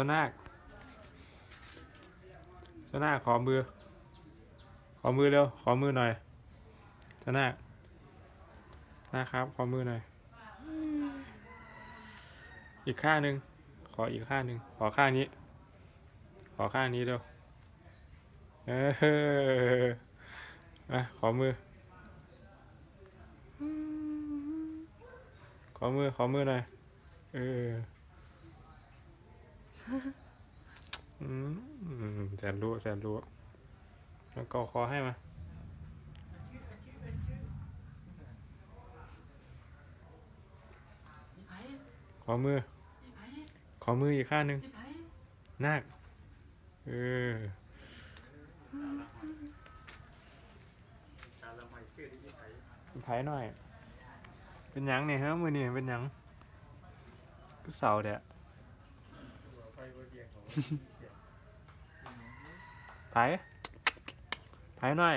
จ้านาคเจ้านาคขอมือ ขอมือเร็ว ขอมือหน่อย เจ้านาคนะครับ ขอมือหน่อย อีกข้างหนึ่ง ขออีกข้างหนึ่ง ขอข้างนี้ ขอข้างนี้เร็ว เอออะขอมือ ขอมือ ขอมือหน่อย เออ อืม แสนรู้แสนรู้แล้วก็คอให้มาขอมือ ขอมืออีกข้างหนึ่งนาคเออไผ่หน่อย เป็นยังเนี่ยฮะมือนี่เป็นยังก็เสาเดะ ไปไปหน่อย